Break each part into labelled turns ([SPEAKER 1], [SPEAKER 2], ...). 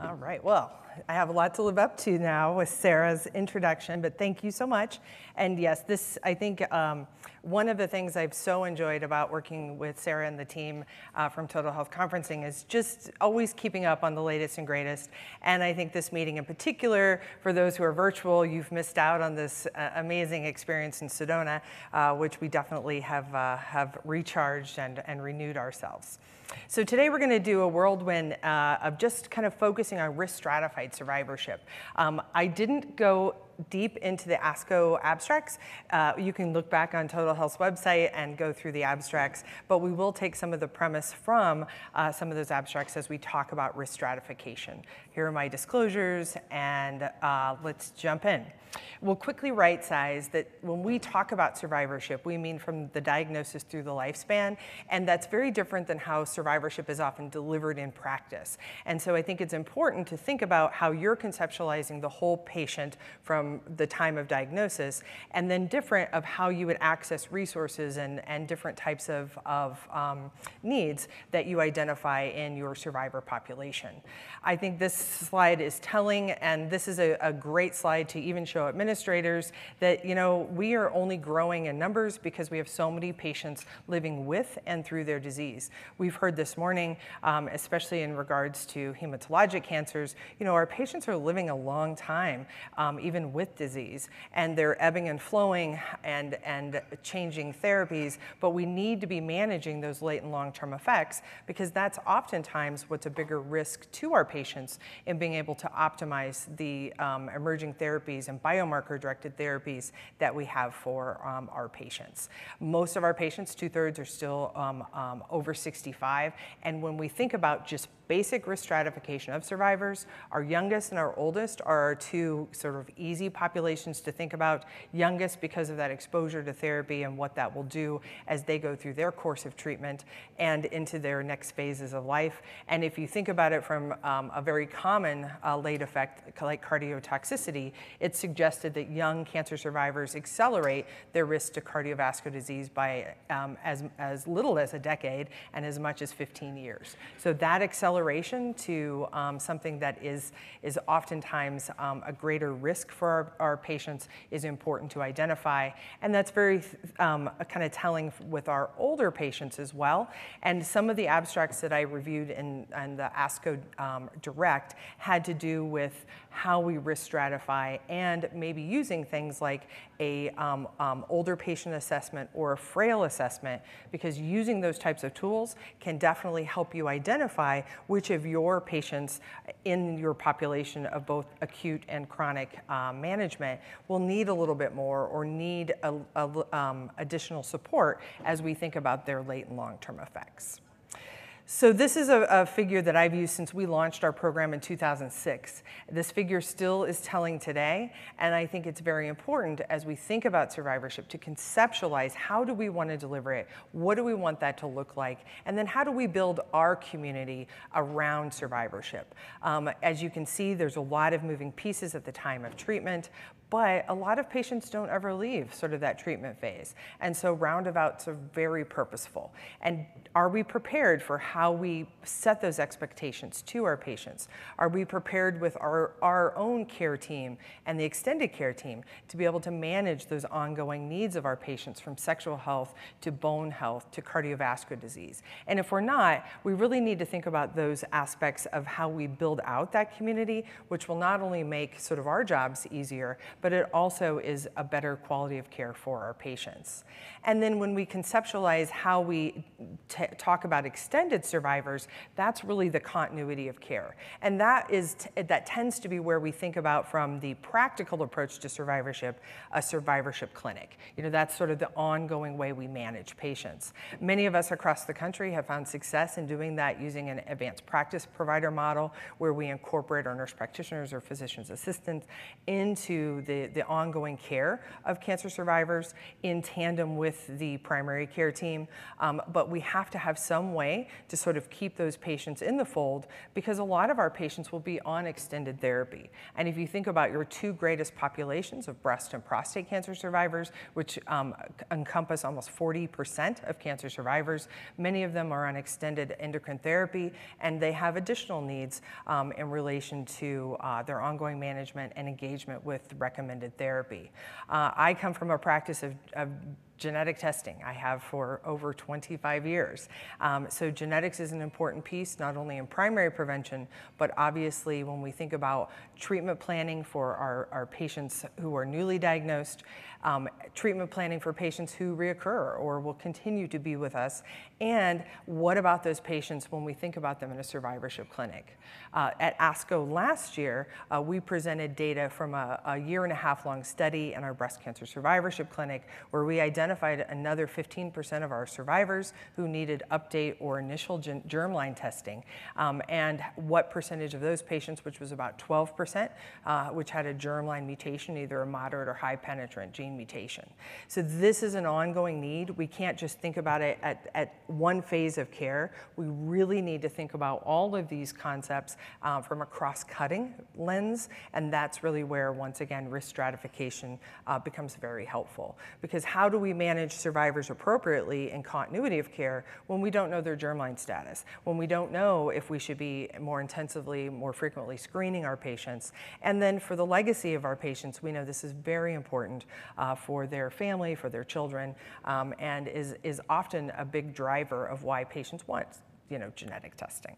[SPEAKER 1] All right, well, I have a lot to live up to now with Sarah's introduction, but thank you so much. And yes, this, I think, um, one of the things I've so enjoyed about working with Sarah and the team uh, from Total Health Conferencing is just always keeping up on the latest and greatest. And I think this meeting in particular, for those who are virtual, you've missed out on this uh, amazing experience in Sedona, uh, which we definitely have, uh, have recharged and, and renewed ourselves. So today we're going to do a whirlwind uh, of just kind of focusing on risk stratified survivorship. Um, I didn't go deep into the ASCO abstracts. Uh, you can look back on Total Health's website and go through the abstracts, but we will take some of the premise from uh, some of those abstracts as we talk about risk stratification. Here are my disclosures, and uh, let's jump in. We'll quickly right size that when we talk about survivorship, we mean from the diagnosis through the lifespan, and that's very different than how survivorship is often delivered in practice. And so I think it's important to think about how you're conceptualizing the whole patient from the time of diagnosis, and then different of how you would access resources and, and different types of, of um, needs that you identify in your survivor population. I think this slide is telling, and this is a, a great slide to even show administrators that, you know, we are only growing in numbers because we have so many patients living with and through their disease. We've heard this morning, um, especially in regards to hematologic cancers, you know, our patients are living a long time, um, even with disease, and they're ebbing and flowing and, and changing therapies, but we need to be managing those late and long-term effects because that's oftentimes what's a bigger risk to our patients in being able to optimize the um, emerging therapies and biomarker-directed therapies that we have for um, our patients. Most of our patients, two-thirds, are still um, um over 65, and when we think about just basic risk stratification of survivors. Our youngest and our oldest are our two sort of easy populations to think about. Youngest because of that exposure to therapy and what that will do as they go through their course of treatment and into their next phases of life. And if you think about it from um, a very common uh, late effect like cardiotoxicity, it's suggested that young cancer survivors accelerate their risk to cardiovascular disease by um, as, as little as a decade and as much as 15 years. So that acceleration acceleration to um, something that is, is oftentimes um, a greater risk for our, our, patients is important to identify. And that's very um, kind of telling with our older patients as well. And some of the abstracts that I reviewed in, in the ASCO um, Direct had to do with how we risk stratify and maybe using things like a um, um, older patient assessment or a frail assessment because using those types of tools can definitely help you identify which of your patients in your population of both acute and chronic uh, management will need a little bit more or need a, a, um, additional support as we think about their late and long-term effects. So this is a, a, figure that I've used since we launched our program in 2006. This figure still is telling today, and I think it's very important as we think about survivorship to conceptualize how do we want to deliver it, what do we want that to look like, and then how do we build our community around survivorship. Um, as you can see, there's a lot of moving pieces at the time of treatment, but a lot of patients don't ever leave sort of that treatment phase. And so roundabouts are very purposeful. And are we prepared for how we set those expectations to our patients? Are we prepared with our, our own care team and the extended care team to be able to manage those ongoing needs of our patients from sexual health to bone health to cardiovascular disease? And if we're not, we really need to think about those aspects of how we build out that community, which will not only make sort of our jobs easier, but it also is a better quality of care for our patients. And then when we conceptualize how we talk about extended survivors, that's really the continuity of care. And that is that tends to be where we think about from the practical approach to survivorship, a survivorship clinic. You know, that's sort of the ongoing way we manage patients. Many of us across the country have found success in doing that using an advanced practice provider model where we incorporate our nurse practitioners or physician's assistants into the the, the ongoing care of cancer survivors in tandem with the primary care team. Um, but we have to have some way to sort of keep those patients in the fold because a lot of our patients will be on extended therapy. And if you think about your two greatest populations of breast and prostate cancer survivors, which um, encompass almost 40% of cancer survivors, many of them are on extended endocrine therapy and they have additional needs um, in relation to uh, their ongoing management and engagement with recommended therapy. Uh, I come from a practice of, of genetic testing. I have for over 25 years. Um, so genetics is an important piece, not only in primary prevention, but obviously when we think about treatment planning for our, our patients who are newly diagnosed, um, treatment planning for patients who reoccur or will continue to be with us, and what about those patients when we think about them in a survivorship clinic. Uh, at ASCO last year, uh, we presented data from a, a year and a half long study in our breast cancer survivorship clinic where we identified identified another 15% of our survivors who needed update or initial germline testing. Um, and what percentage of those patients, which was about 12%, uh, which had a germline mutation, either a moderate or high penetrant gene mutation. So this is an ongoing need. We can't just think about it at, at one phase of care. We really need to think about all of these concepts uh, from a cross-cutting lens, and that's really where, once again, risk stratification uh, becomes very helpful. Because how do we manage survivors appropriately in continuity of care when we don't know their germline status, when we don't know if we should be more intensively, more frequently screening our patients. And then for the legacy of our patients, we know this is very important uh, for their family, for their children, um, and is, is often a big driver of why patients want you know, genetic testing.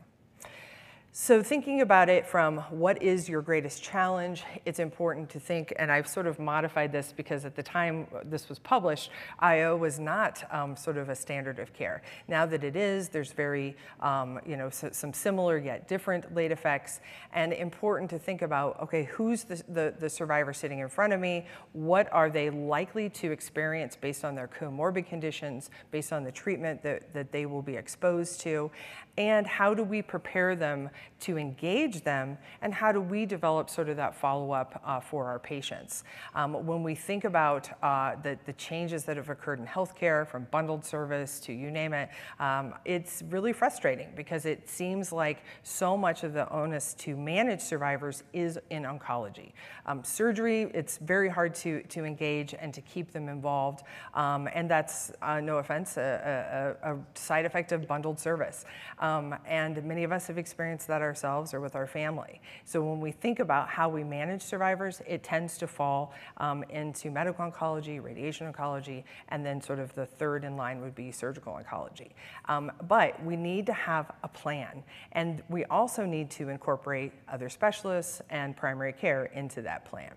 [SPEAKER 1] So thinking about it from what is your greatest challenge, it's important to think, and I've sort of modified this because at the time this was published, IO was not um, sort of a standard of care. Now that it is, there's very, um, you know, so, some similar yet different late effects, and important to think about, okay, who's the, the, the survivor sitting in front of me? What are they likely to experience based on their comorbid conditions, based on the treatment that, that they will be exposed to? And how do we prepare them to engage them, and how do we develop sort of that follow-up uh, for our patients? Um, when we think about uh, the, the changes that have occurred in healthcare, from bundled service to you name it, um, it's really frustrating because it seems like so much of the onus to manage survivors is in oncology. Um, surgery, it's very hard to, to engage and to keep them involved, um, and that's, uh, no offense, a, a, a, side effect of bundled service. Um, and many of us have experienced that ourselves or with our family. So when we think about how we manage survivors, it tends to fall um, into medical oncology, radiation oncology, and then sort of the third in line would be surgical oncology. Um, but we need to have a plan, and we also need to incorporate other specialists and primary care into that plan.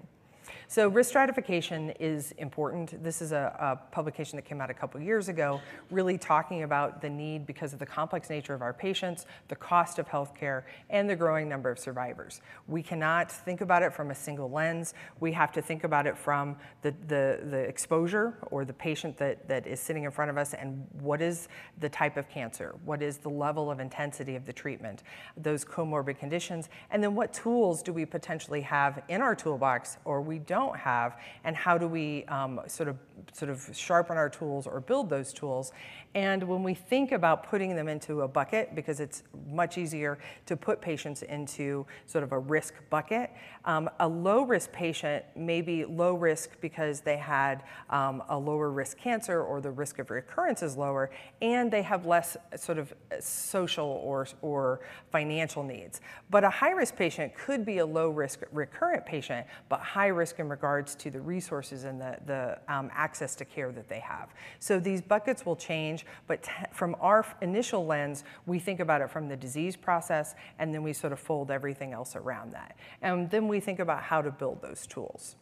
[SPEAKER 1] So risk stratification is important. This is a, a publication that came out a couple years ago, really talking about the need because of the complex nature of our patients, the cost of healthcare, and the growing number of survivors. We cannot think about it from a single lens. We have to think about it from the, the, the exposure or the patient that, that is sitting in front of us and what is the type of cancer, what is the level of intensity of the treatment, those comorbid conditions, and then what tools do we potentially have in our toolbox or we don't don't have, and how do we um, sort of sort of sharpen our tools or build those tools. And when we think about putting them into a bucket, because it's much easier to put patients into sort of a risk bucket, um, a low risk patient may be low risk because they had um, a lower risk cancer or the risk of recurrence is lower, and they have less sort of social or, or financial needs. But a high risk patient could be a low risk recurrent patient, but high risk in regards to the resources and the, the um, access to care that they have. So these buckets will change, but from our initial lens, we think about it from the disease process, and then we sort of fold everything else around that. And then we think about how to build those tools.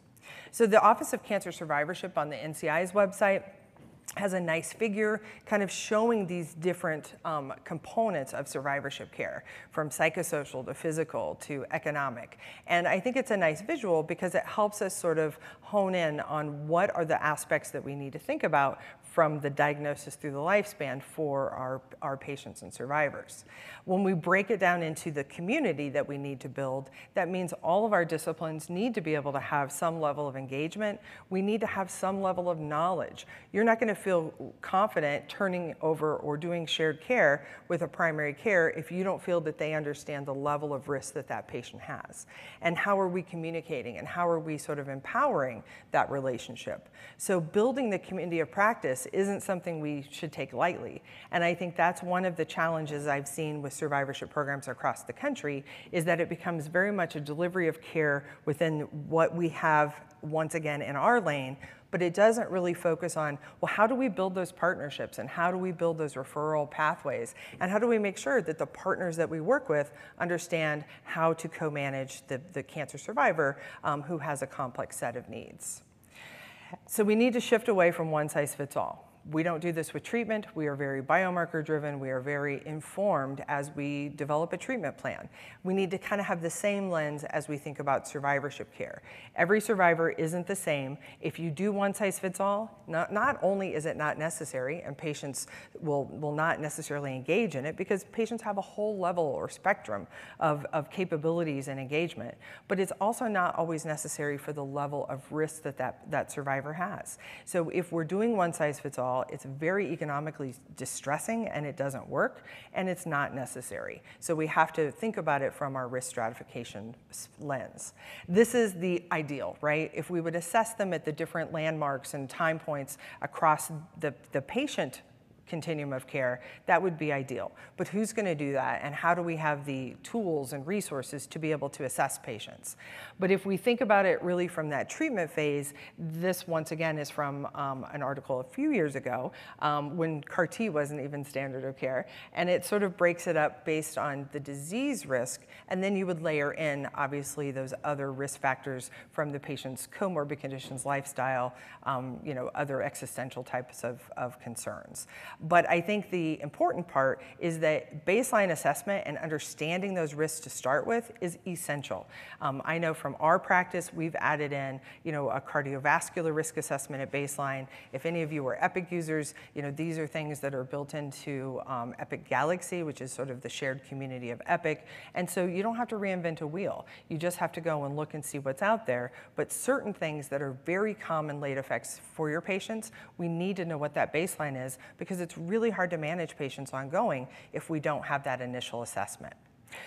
[SPEAKER 1] So the Office of Cancer Survivorship on the NCI's website has a nice figure kind of showing these different um, components of survivorship care, from psychosocial to physical to economic. And I think it's a nice visual because it helps us sort of hone in on what are the aspects that we need to think about from the diagnosis through the lifespan for our, our patients and survivors. When we break it down into the community that we need to build, that means all of our disciplines need to be able to have some level of engagement. We need to have some level of knowledge. You're not going to feel confident turning over or doing shared care with a primary care if you don't feel that they understand the level of risk that that patient has. And how are we communicating and how are we sort of empowering that relationship? So building the community of practice isn't something we should take lightly. And I think that's one of the challenges I've seen with survivorship programs across the country is that it becomes very much a delivery of care within what we have once again in our lane, but it doesn't really focus on, well, how do we build those partnerships and how do we build those referral pathways? And how do we make sure that the partners that we work with understand how to co-manage the, the cancer survivor um, who has a complex set of needs? So we need to shift away from one size fits all we don't do this with treatment. We are very biomarker driven. We are very informed as we develop a treatment plan. We need to kind of have the same lens as we think about survivorship care. Every survivor isn't the same. If you do one size fits all, not, not only is it not necessary and patients will, will not necessarily engage in it because patients have a whole level or spectrum of, of capabilities and engagement, but it's also not always necessary for the level of risk that, that that survivor has. So if we're doing one size fits all, all, it's very economically distressing and it doesn't work and it's not necessary. So we have to think about it from our risk stratification lens. This is the ideal, right? If we would assess them at the different landmarks and time points across the, the patient continuum of care, that would be ideal. But who's going to do that, and how do we have the tools and resources to be able to assess patients? But if we think about it really from that treatment phase, this once again is from um, an article a few years ago um, when CAR T wasn't even standard of care, and it sort of breaks it up based on the disease risk, and then you would layer in obviously those other risk factors from the patient's comorbid conditions, lifestyle, um, you know, other existential types of, of concerns. But I think the important part is that baseline assessment and understanding those risks to start with is essential. Um, I know from our practice, we've added in, you know, a cardiovascular risk assessment at baseline. If any of you are Epic users, you know, these are things that are built into um, Epic Galaxy, which is sort of the shared community of Epic. And so you don't have to reinvent a wheel. You just have to go and look and see what's out there. But certain things that are very common late effects for your patients, we need to know what that baseline is because it's really hard to manage patients ongoing if we don't have that initial assessment.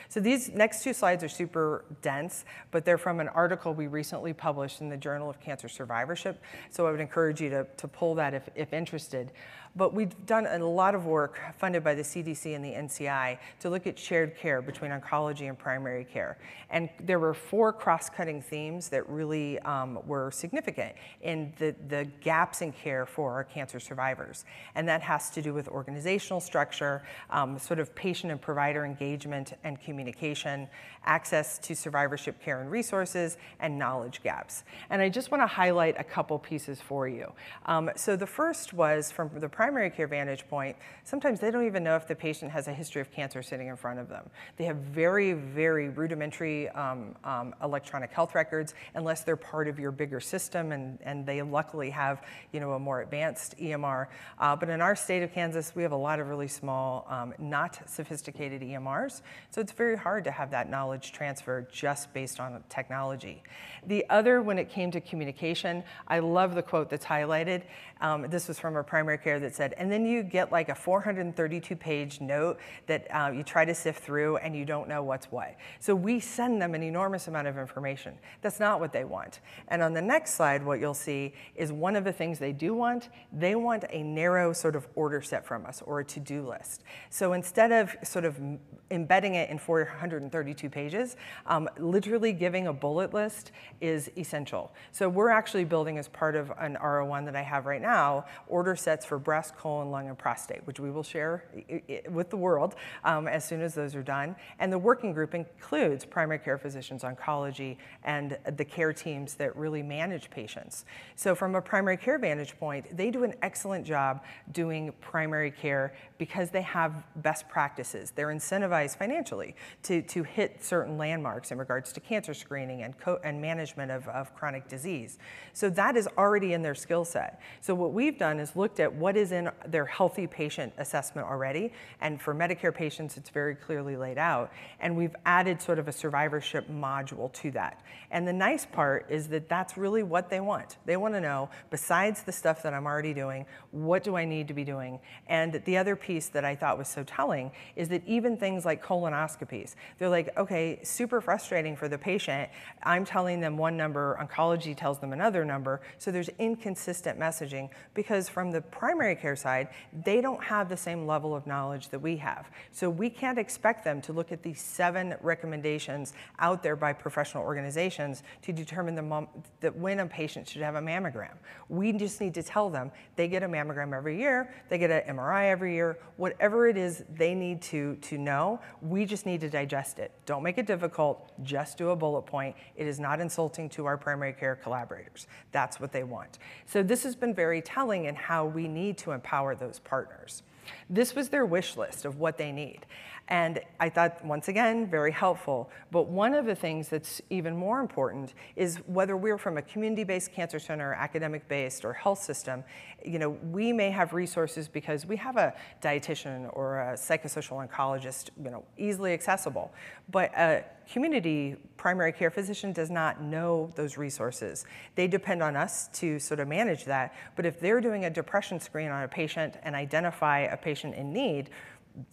[SPEAKER 1] So these next two slides are super dense, but they're from an article we recently published in the Journal of Cancer Survivorship. So I would encourage you to, to pull that if, if interested. But we've done a lot of work funded by the CDC and the NCI to look at shared care between oncology and primary care. And there were four cross-cutting themes that really um, were significant in the, the gaps in care for our cancer survivors. And that has to do with organizational structure, um, sort of patient and provider engagement and communication, access to survivorship care and resources, and knowledge gaps. And I just want to highlight a couple pieces for you. Um, so the first was from the primary care vantage point, sometimes they don't even know if the patient has a history of cancer sitting in front of them. They have very, very rudimentary um, um, electronic health records unless they're part of your bigger system and, and they luckily have you know, a more advanced EMR. Uh, but in our state of Kansas, we have a lot of really small, um, not sophisticated EMRs. So it's very hard to have that knowledge transfer just based on technology. The other, when it came to communication, I love the quote that's highlighted. Um, this was from a primary care that said, and then you get like a 432 page note that uh, you try to sift through and you don't know what's what. So we send them an enormous amount of information. That's not what they want. And on the next slide, what you'll see is one of the things they do want, they want a narrow sort of order set from us or a to-do list. So instead of sort of embedding it in 432 pages, um, literally giving a bullet list is essential. So we're actually building as part of an R01 that I have right now, order sets for breast breast, colon, lung, and prostate, which we will share with the world um, as soon as those are done. And the working group includes primary care physicians, oncology, and the care teams that really manage patients. So from a primary care vantage point, they do an excellent job doing primary care because they have best practices. They're incentivized financially to, to hit certain landmarks in regards to cancer screening and, and management of, of chronic disease. So that is already in their skill set. So what we've done is looked at what is in their healthy patient assessment already. And for Medicare patients, it's very clearly laid out. And we've added sort of a survivorship module to that. And the nice part is that that's really what they want. They want to know, besides the stuff that I'm already doing, what do I need to be doing? And the other piece that I thought was so telling is that even things like colonoscopies, they're like, okay, super frustrating for the patient. I'm telling them one number, oncology tells them another number. So there's inconsistent messaging because from the primary care side, they don't have the same level of knowledge that we have. So we can't expect them to look at these seven recommendations out there by professional organizations to determine the that when a patient should have a mammogram. We just need to tell them they get a mammogram every year, they get an MRI every year, whatever it is they need to, to know, we just need to digest it. Don't make it difficult, just do a bullet point. It is not insulting to our primary care collaborators. That's what they want. So this has been very telling in how we need to empower those partners. This was their wish list of what they need. And I thought, once again, very helpful. But one of the things that's even more important is whether we're from a community-based cancer center, academic-based, or health system, you know, we may have resources because we have a dietitian or a psychosocial oncologist, you know, easily accessible. But a community primary care physician does not know those resources. They depend on us to sort of manage that. But if they're doing a depression screen on a patient and identify a patient in need,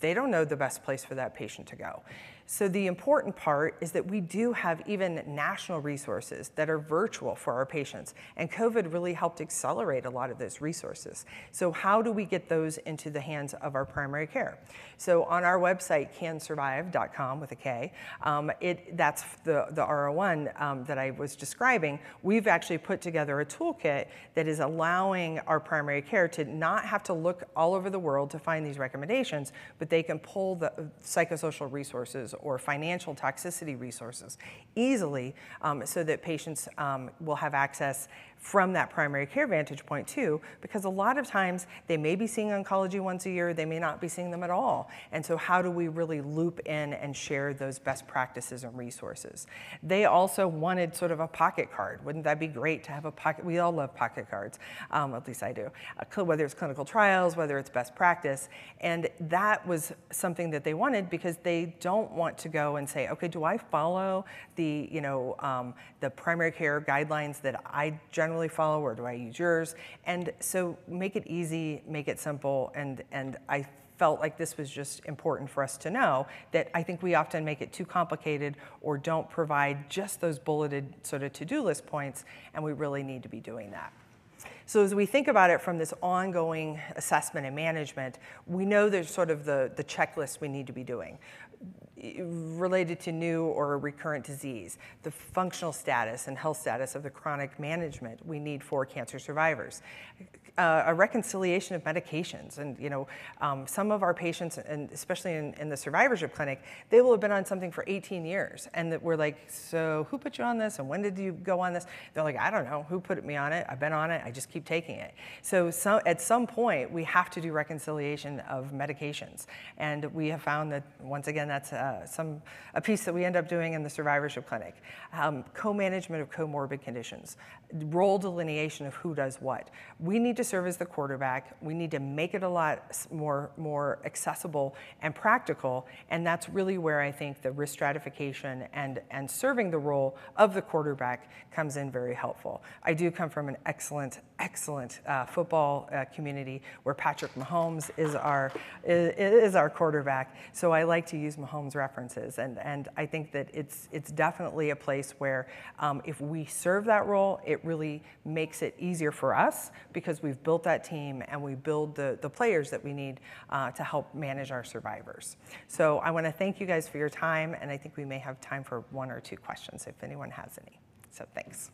[SPEAKER 1] they don't know the best place for that patient to go. So the important part is that we do have even national resources that are virtual for our patients. And COVID really helped accelerate a lot of those resources. So how do we get those into the hands of our primary care? So on our website, kansurvive.com with a K, um, it, that's the, the R01 um, that I was describing. We've actually put together a toolkit that is allowing our primary care to not have to look all over the world to find these recommendations, but they can pull the psychosocial resources or financial toxicity resources easily um, so that patients um, will have access from that primary care vantage point too, because a lot of times they may be seeing oncology once a year, they may not be seeing them at all. And so how do we really loop in and share those best practices and resources? They also wanted sort of a pocket card. Wouldn't that be great to have a pocket? We all love pocket cards, um, at least I do, uh, whether it's clinical trials, whether it's best practice. And that was something that they wanted because they don't want to go and say, okay, do I follow the, you know, um, the primary care guidelines that I generally generally follow or do I use yours? And so make it easy, make it simple. And, and I felt like this was just important for us to know that I think we often make it too complicated or don't provide just those bulleted sort of to-do list points, and we really need to be doing that. So as we think about it from this ongoing assessment and management, we know there's sort of the, the checklist we need to be doing related to new or recurrent disease, the functional status and health status of the chronic management we need for cancer survivors, a reconciliation of medications. And you know, um, some of our patients, and especially in, in, the survivorship clinic, they will have been on something for 18 years. And that we're like, so who put you on this? And when did you go on this? They're like, I don't know. Who put me on it? I've been on it. I just keep taking it. So, so at some point, we have to do reconciliation of medications. And we have found that, once again, that's uh, some, a piece that we end up doing in the survivorship clinic. Um, co-management of comorbid conditions, role delineation of who does what. We need to serve as the quarterback. We need to make it a lot more, more accessible and practical. And that's really where I think the risk stratification and, and serving the role of the quarterback comes in very helpful. I do come from an excellent, excellent uh, football uh, community where Patrick Mahomes is our, is, is our quarterback. So I like to use Mahomes references. And, and I think that it's, it's definitely a place where um, if we serve that role, it really makes it easier for us because we've built that team and we build the, the players that we need uh, to help manage our survivors. So I want to thank you guys for your time, and I think we may have time for one or two questions if anyone has any. So thanks.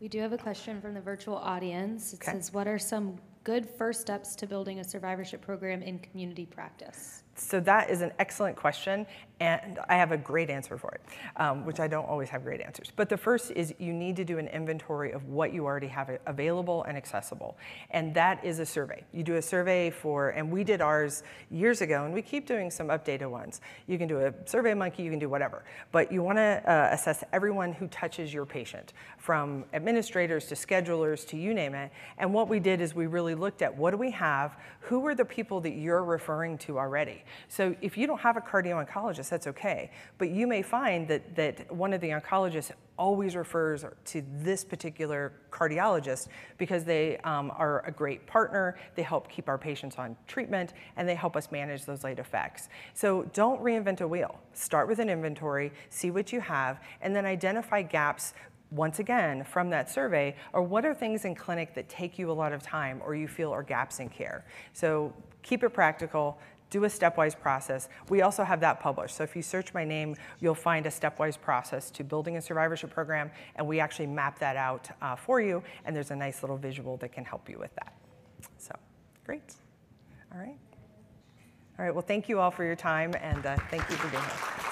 [SPEAKER 2] We do have a question from the virtual audience. It
[SPEAKER 1] Okay.
[SPEAKER 2] says, what are some good first steps to building a survivorship program in community practice?
[SPEAKER 1] So that is an excellent question, and I have a great answer for it, um, which I don't always have great answers. But the first is you need to do an inventory of what you already have available and accessible, and that is a survey. You do a survey for, and we did ours years ago, and we keep doing some updated ones. You can do a Survey Monkey, you can do whatever, but you want to uh, assess everyone who touches your patient, from administrators to schedulers to you name it. And what we did is we really looked at what do we have, who are the people that you're referring to already. So if you don't have a cardio oncologist, that's okay. But you may find that, that one of the oncologists always refers to this particular cardiologist because they um, are a great partner, they help keep our patients on treatment, and they help us manage those late effects. So don't reinvent a wheel. Start with an inventory, see what you have, and then identify gaps once again from that survey or what are things in clinic that take you a lot of time or you feel are gaps in care so keep it practical do a stepwise process. We also have that published. So if you search my name you'll find a stepwise process to building a survivorship program and we actually map that out uh, for you and there's a nice little visual that can help you with that. So great. All right. All right well thank you all for your time and uh, thank you for being here